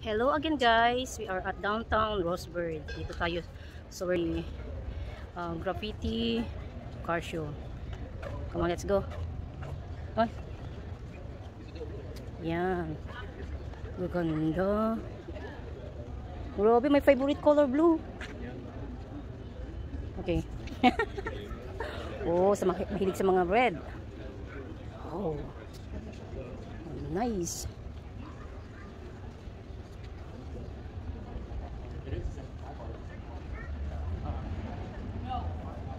Hello again guys, we are at downtown Rosebud. Dito tayo sa so, uh, graffiti car show. Come on, let's go. Ay. Yan. Gaganda. Grabe, my favorite color blue. Okay. oh, sa mahilig sa mga red. Oh. Nice.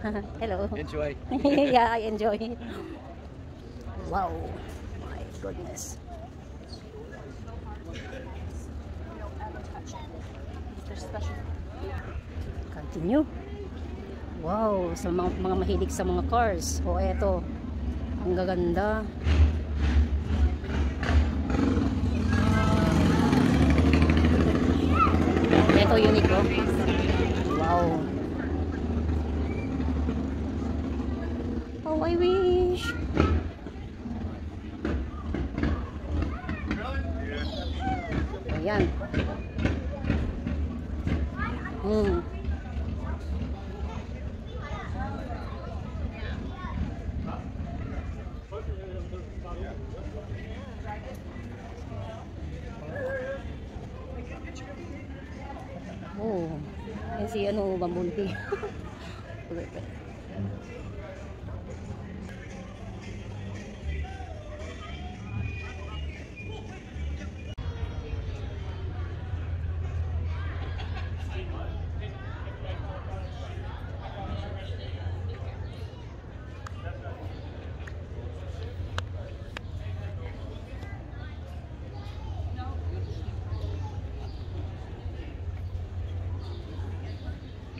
Hello. Enjoy. yeah, I enjoy. Wow. My goodness. Continue. Wow, sa mga, mga mahilig sa mga cars. O eto, ang gaganda. Ito unique oh. Wow. I wish. Ayan. Hmm. Oh, yan si ano, Bambunti.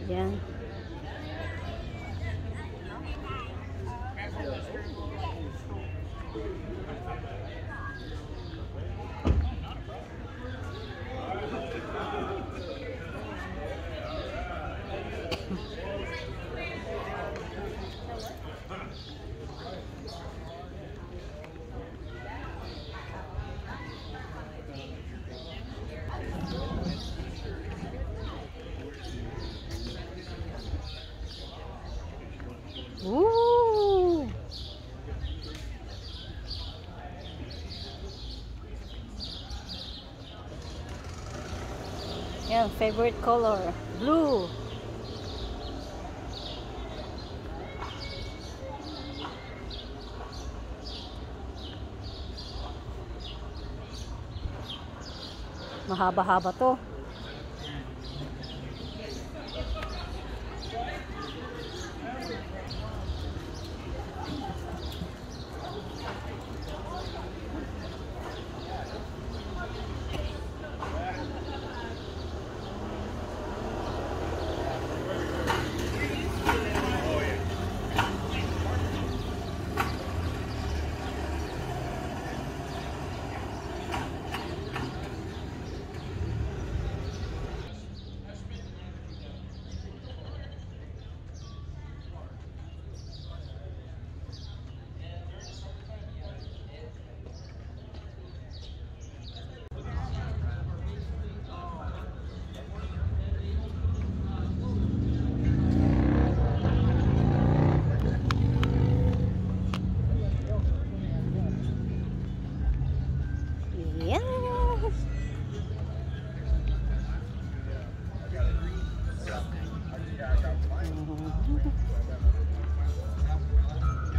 Yan. Ooh. Yan, favorite color, blue. Mahaba-haba to.